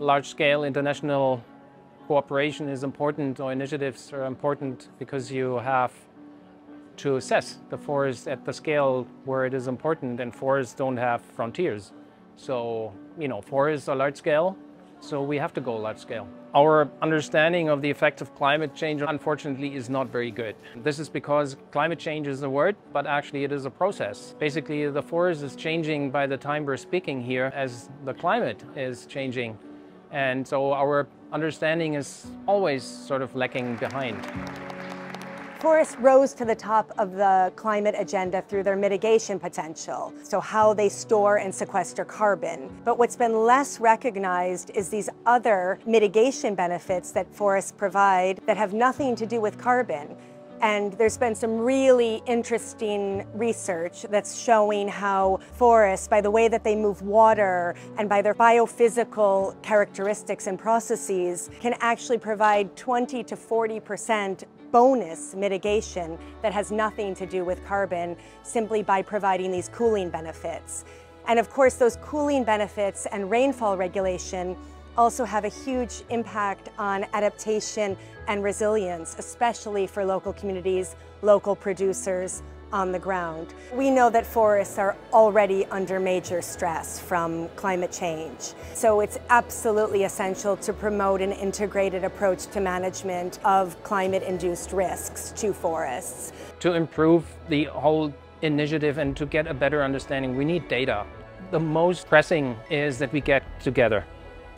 large-scale international cooperation is important or initiatives are important because you have to assess the forest at the scale where it is important and forests don't have frontiers. So, you know, forests are large scale, so we have to go large scale. Our understanding of the effects of climate change, unfortunately, is not very good. This is because climate change is a word, but actually it is a process. Basically, the forest is changing by the time we're speaking here as the climate is changing. And so our understanding is always sort of lacking behind. Forests rose to the top of the climate agenda through their mitigation potential, so how they store and sequester carbon. But what's been less recognized is these other mitigation benefits that forests provide that have nothing to do with carbon. And there's been some really interesting research that's showing how forests, by the way that they move water and by their biophysical characteristics and processes, can actually provide 20 to 40 percent bonus mitigation that has nothing to do with carbon simply by providing these cooling benefits. And of course, those cooling benefits and rainfall regulation also have a huge impact on adaptation and resilience, especially for local communities, local producers, on the ground. We know that forests are already under major stress from climate change. So it's absolutely essential to promote an integrated approach to management of climate-induced risks to forests. To improve the whole initiative and to get a better understanding, we need data. The most pressing is that we get together,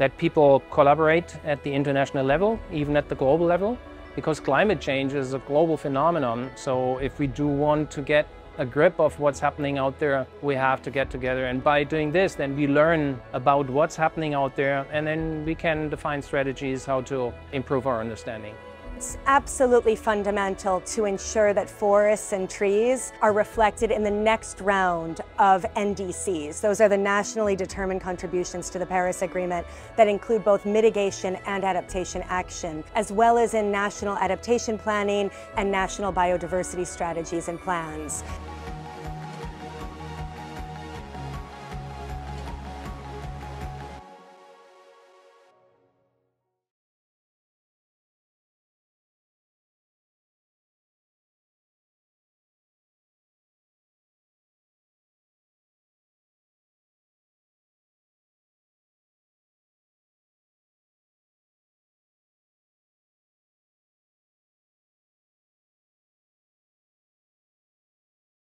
that people collaborate at the international level, even at the global level, because climate change is a global phenomenon. So if we do want to get a grip of what's happening out there, we have to get together. And by doing this, then we learn about what's happening out there, and then we can define strategies how to improve our understanding. It's absolutely fundamental to ensure that forests and trees are reflected in the next round of NDCs. Those are the nationally determined contributions to the Paris Agreement that include both mitigation and adaptation action, as well as in national adaptation planning and national biodiversity strategies and plans.